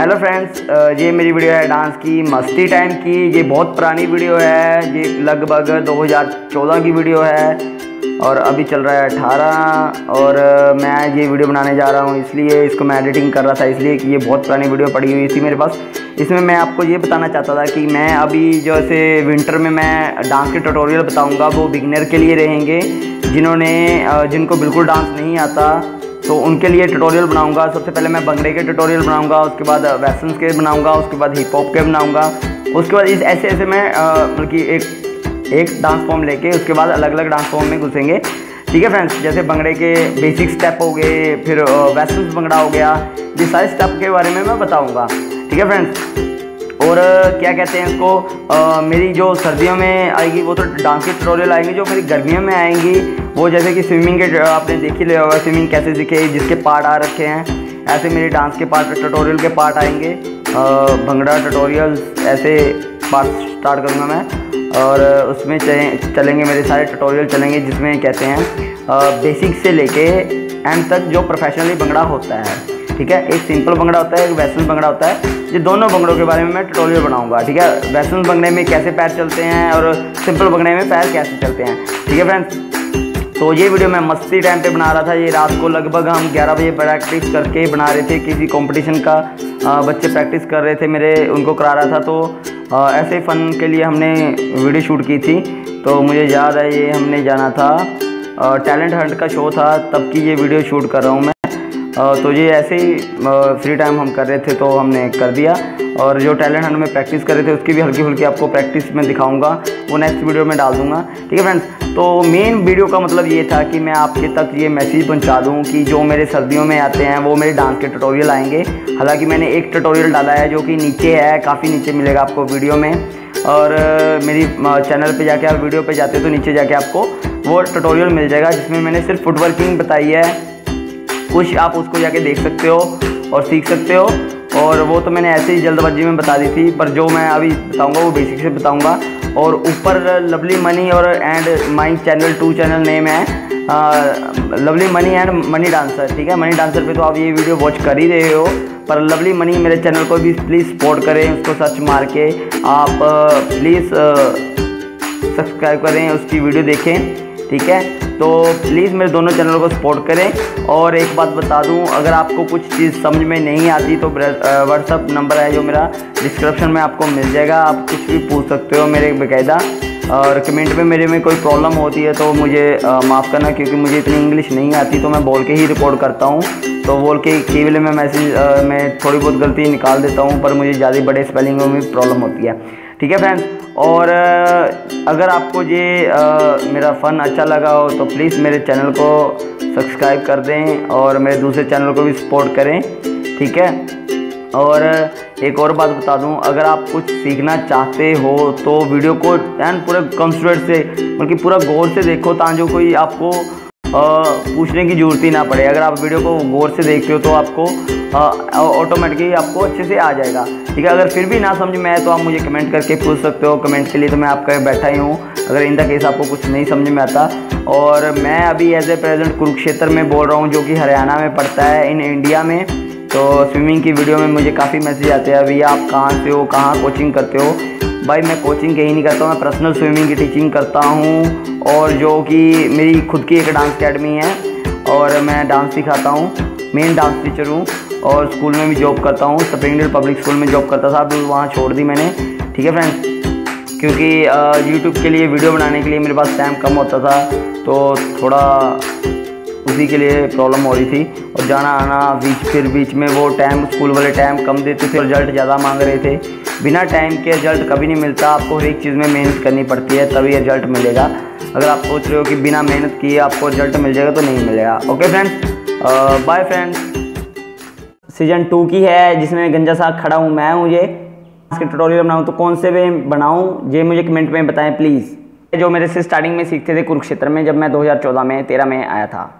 Hello friends ये मेरी video है डांस की, मस्ती टाइम की। ये बहुत पुरानी वीडियो है, ये लगभग 2014 की वीडियो है और अभी चल रहा है अठारह और मैं ये वीडियो बनाने जा रहा हूँ, इसलिए इसको मैं एडिटिंग कर रहा था, इसलिए कि ये बहुत पुरानी वीडियो पड़ी हुई थी मेरे पास। इसमें मैं आपको ये बताना चाहता था कि मैं अभी जो ऐसे विंटर में मैं डांस के ट्यूटोरियल बताऊँगा, वो बिगनर के लिए रहेंगे, जिन्होंने जिनको बिल्कुल डांस नहीं आता। तो उनके लिए ट्यूटोरियल बनाऊँगा। सबसे पहले मैं बंगड़े के ट्यूटोरियल बनाऊँगा, उसके बाद वेस्टर्न के बनाऊँगा, उसके बाद हिप हॉप के बनाऊँगा। उसके बाद इस ऐसे ऐसे मैं मतलब कि एक एक डांस फॉर्म लेके, उसके बाद अलग अलग डांस फॉर्म में घुसेंगे। ठीक है फ्रेंड्स जैसे बंगड़े के बेसिक स्टेप हो गए, फिर वेस्टर्न बंगड़ा हो गया, ये सारे स्टेप के बारे में मैं बताऊँगा। ठीक है फ्रेंड्स और क्या कहते हैं इसको? मेरी जो सर्दियों में आएगी, वो तो डांस के ट्यूटोरियल आएँगे, जो मेरी गर्मियों में आएँगी। वो जैसे कि स्विमिंग के आपने देख ही लिया होगा स्विमिंग कैसे सीखे, जिसके पार्ट आ रखे हैं। ऐसे मेरे डांस के पार्ट ट्यूटोरियल के पार्ट आएँगे। भंगड़ा ट्यूटोरियल ऐसे पार्ट स्टार्ट करूँगा मैं। और उसमें चलेंगे मेरे सारे ट्यूटोरियल चलेंगे, जिसमें कहते हैं बेसिक से लेके एंड तक जो प्रोफेशनली भंगड़ा होता है। ठीक है? एक सिंपल भंगड़ा होता है, एक वेस्टर्न भंगड़ा होता है। ये दोनों भंगड़ों के बारे में मैं ट्यूटोरियल बनाऊँगा। ठीक है? वेस्टर्न भंगड़े में कैसे पैर चलते हैं और सिंपल भंगड़े में पैर कैसे चलते हैं। ठीक है फ्रेंड्स तो ये वीडियो मैं मस्ती टाइम पे बना रहा था। ये रात को लगभग हम 11 बजे प्रैक्टिस करके बना रहे थे किसी कंपटीशन का आ, बच्चे प्रैक्टिस कर रहे थे मेरे उनको करा रहा था। तो आ, ऐसे फ़न के लिए हमने वीडियो शूट की थी। तो मुझे याद है ये हमने जाना था टैलेंट हंट का शो था तब की ये वीडियो शूट कर रहा हूँ मैं। तो ये ऐसे ही फ्री टाइम हम कर रहे थे तो हमने कर दिया। और जो टैलेंट हंट में प्रैक्टिस कर रहे थे, उसकी भी हल्की फुल्की आपको प्रैक्टिस में दिखाऊँगा। वो नेक्स्ट वीडियो में डाल दूँगा। ठीक है फ्रेंड्स तो मेन वीडियो का मतलब ये था कि मैं आपके तक ये मैसेज पहुँचा दूँ कि जो मेरे सर्दियों में आते हैं, वो मेरे डांस के ट्यूटोरियल आएँगे। हालाँकि मैंने एक ट्यूटोरियल डाला है जो कि नीचे है, काफ़ी नीचे मिलेगा आपको वीडियो में। और मेरी चैनल पे जाके आप वीडियो पे जाते हो तो नीचे जाके आपको वो ट्यूटोरियल मिल जाएगा, जिसमें मैंने सिर्फ़ फुटवर्किंग बताई है। कुछ आप उसको जाके देख सकते हो और सीख सकते हो। और वो तो मैंने ऐसे ही जल्दबाजी में बता दी थी, पर जो मैं अभी बताऊँगा वो बेसिक से बताऊँगा। और ऊपर लवली मनी और and my channel to channel name है। Lovely money and money dancer ठीक है? मनी डांसर पे तो आप ये वीडियो वॉच कर ही रहे हो, पर लवली मनी मेरे चैनल को भी प्लीज़ सपोर्ट करें, उसको सर्च मार के। आप प्लीज़ सब्सक्राइब करें, उसकी वीडियो देखें, ठीक है? तो प्लीज़ मेरे दोनों चैनलों को सपोर्ट करें। और एक बात बता दूँ, अगर आपको कुछ चीज़ समझ में नहीं आती तो व्हाट्सअप नंबर है जो मेरा। डिस्क्रिप्शन में आपको मिल जाएगा। आप कुछ भी पूछ सकते हो मेरे बाकायदा। और कमेंट में मेरे में कोई प्रॉब्लम होती है तो मुझे माफ़ करना, क्योंकि मुझे इतनी इंग्लिश नहीं आती तो मैं बोल के ही रिकॉर्ड करता हूँ। तो बोल के केवल में मैसेज मैं थोड़ी बहुत गलती निकाल देता हूँ, पर मुझे ज़्यादा बड़े स्पेलिंग में प्रॉब्लम होती है। ठीक है फ्रेंड्स और अगर आपको ये आ, मेरा फ़न अच्छा लगा हो तो प्लीज़ मेरे चैनल को सब्सक्राइब कर दें और मेरे दूसरे चैनल को भी सपोर्ट करें ठीक है? और एक और बात बता दूँ अगर आप कुछ सीखना चाहते हो तो वीडियो को एंड पूरे कंसंट्रेट से बल्कि पूरा गौर से देखो ताकि कोई आपको पूछने की ज़रूरत ही ना पड़े। अगर आप वीडियो को गौर से देखते हो तो आपको ऑटोमेटिकली आपको अच्छे से आ जाएगा। ठीक है, अगर फिर भी ना समझ में आए तो आप मुझे कमेंट करके पूछ सकते हो। कमेंट के लिए तो मैं आपका बैठा ही हूँ। अगर इन द केस आपको कुछ नहीं समझ में आता। और मैं अभी एज ए प्रेजेंट कुरुक्षेत्र में बोल रहा हूँ, जो कि हरियाणा में पड़ता है इन इंडिया में। तो स्विमिंग की वीडियो में मुझे काफ़ी मैसेज आते हैं, भैया, आप कहाँ से हो? कहाँ कोचिंग करते हो? भाई, मैं कोचिंग कहीं नहीं करता मैं पर्सनल स्विमिंग की टीचिंग करता हूँ और जो कि मेरी खुद की एक डांस अकेडमी है और मैं डांस सिखाता हूँ मेन डांस टीचर हूँ और स्कूल में भी जॉब करता हूँ स्प्रिंगडल पब्लिक स्कूल में जॉब करता था अभी वहाँ छोड़ दी मैंने, ठीक है फ्रेंड्स क्योंकि यूट्यूब के लिए वीडियो बनाने के लिए मेरे पास टाइम कम होता था तो थोड़ा उसी के लिए प्रॉब्लम हो रही थी। और जाना, आना, बीच, फिर बीच में वो टाइम स्कूल वाले टाइम कम देते थे रिज़ल्ट ज़्यादा मांग रहे थे। बिना टाइम के रिज़ल्ट कभी नहीं मिलता, आपको हर एक चीज़ में मेहनत करनी पड़ती है, तभी रिज़ल्ट मिलेगा। अगर आप सोच रहे हो कि बिना मेहनत किए आपको रिज़ल्ट मिल जाएगा तो नहीं मिलेगा। Okay friends bye friends season two की है, जिसमें गंजा साग खड़ा हूँ, मैं मुझे इसके ट्यूटोरियल बनाऊँ तो कौन से वे बनाऊँ, ये मुझे कमेंट में बताएँ प्लीज़ जो मेरे से स्टार्टिंग में सीखते थे कुरुक्षेत्र में, जब मैं 2014 में, तेरह में आया था।